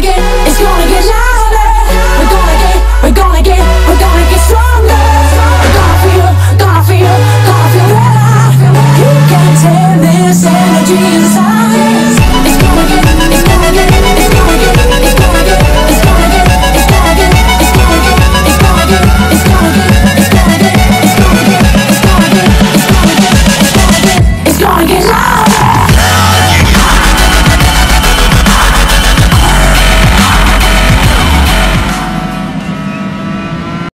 gonna get, it's gonna get loud.